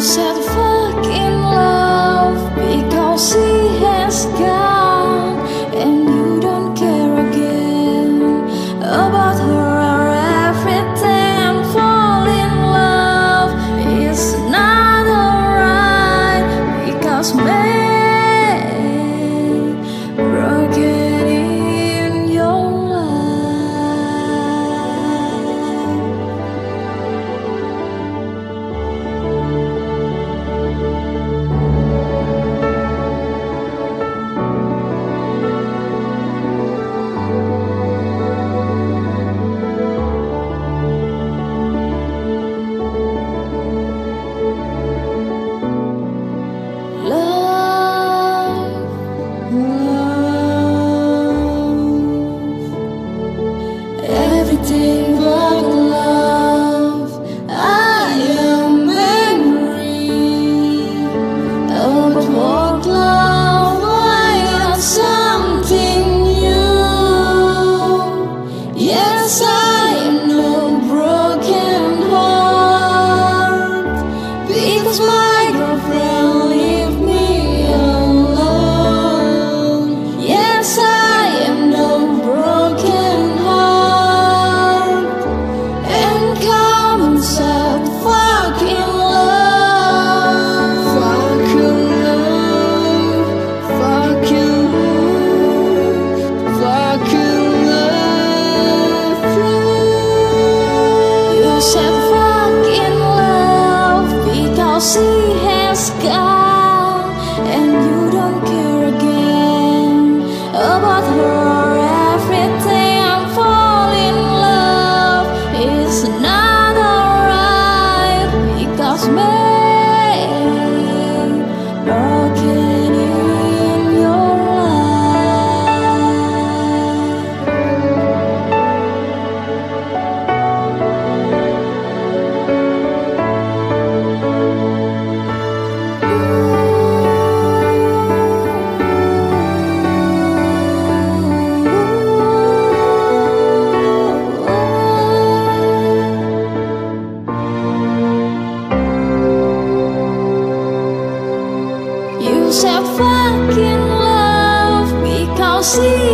said fucking love has